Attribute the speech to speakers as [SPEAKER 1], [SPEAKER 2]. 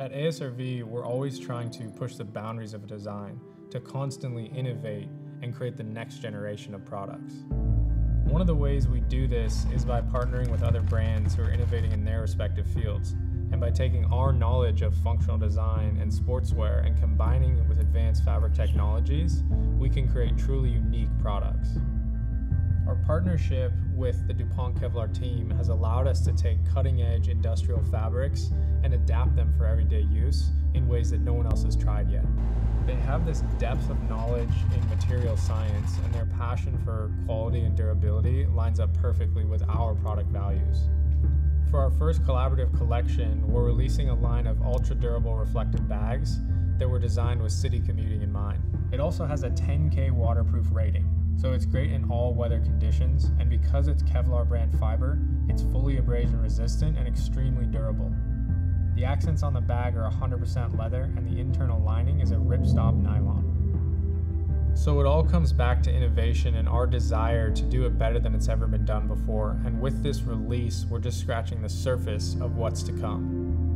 [SPEAKER 1] At ASRV, we're always trying to push the boundaries of design to constantly innovate and create the next generation of products. One of the ways we do this is by partnering with other brands who are innovating in their respective fields, and by taking our knowledge of functional design and sportswear and combining it with advanced fabric technologies, we can create truly unique products. Our partnership with the DuPont Kevlar team has allowed us to take cutting edge industrial fabrics and adapt them for everyday use in ways that no one else has tried yet. They have this depth of knowledge in material science, and their passion for quality and durability lines up perfectly with our product values. For our first collaborative collection, we're releasing a line of ultra durable reflective bags that were designed with city commuting in mind. It also has a 10K waterproof rating, so it's great in all weather conditions, and because it's Kevlar brand fiber, it's fully abrasion resistant and extremely durable. The accents on the bag are 100% leather, and the internal lining is a ripstop nylon. So it all comes back to innovation and our desire to do it better than it's ever been done before. And with this release, we're just scratching the surface of what's to come.